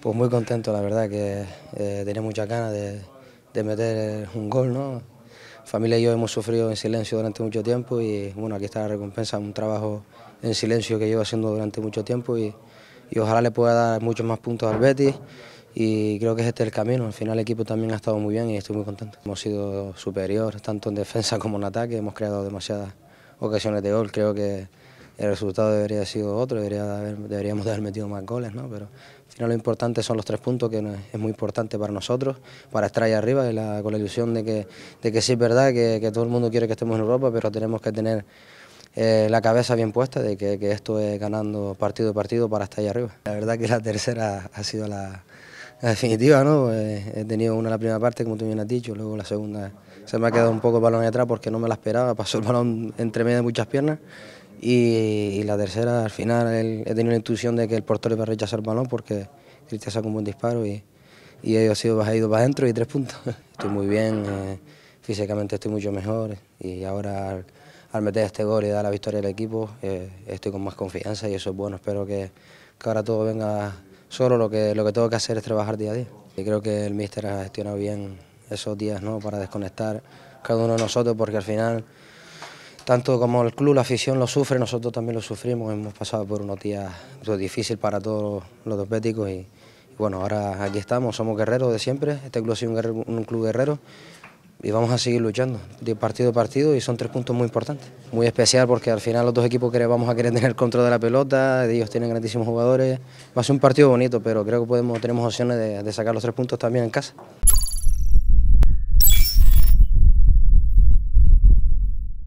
Pues muy contento, la verdad, que eh, tenía muchas ganas de, meter un gol, ¿no? Familia y yo hemos sufrido en silencio durante mucho tiempo y bueno, aquí está la recompensa, un trabajo en silencio que llevo haciendo durante mucho tiempo y, y ojalá le pueda dar muchos más puntos al Betis y creo que este es el camino. Al final el equipo también ha estado muy bien y estoy muy contento. Hemos sido superior tanto en defensa como en ataque, hemos creado demasiadas ocasiones de gol. Creo que el resultado debería haber sido otro, debería deberíamos de haber metido más goles, ¿no? pero al final lo importante son los tres puntos, que es muy importante para nosotros, para estar ahí arriba, con la ilusión de que, sí es verdad que, todo el mundo quiere que estemos en Europa, pero tenemos que tener eh, la cabeza bien puesta de que, que, esto es ganando partido a partido para estar ahí arriba. La verdad que la tercera ha sido la, definitiva, ¿no? Eh, he tenido una en la primera parte, como tú bien has dicho, luego la segunda se me ha quedado un poco el balón atrás porque no me la esperaba, pasó el balón entre medio de muchas piernas y, la tercera, al final, he tenido la intuición de que el portero iba a rechazar el balón porque Cristian sacó un buen disparo y, y ellos sido ido para adentro y tres puntos. Estoy muy bien, eh, físicamente estoy mucho mejor y ahora al, meter este gol y dar la victoria al equipo eh, estoy con más confianza y eso es bueno. Espero que, que, ahora todo venga solo, lo que, lo que tengo que hacer es trabajar día a día. Y creo que el míster ha gestionado bien esos días ¿no? para desconectar cada uno de nosotros porque al final tanto como el club, la afición lo sufre, nosotros también lo sufrimos, hemos pasado por unos días difíciles para todos los dos béticos y, bueno, ahora aquí estamos, somos guerreros de siempre, este club ha sido un, club guerrero y vamos a seguir luchando de partido a partido y son tres puntos muy importantes, muy especial porque al final los dos equipos que vamos a querer tener el control de la pelota, ellos tienen grandísimos jugadores, va a ser un partido bonito, pero creo que podemos tenemos opciones de sacar los tres puntos también en casa.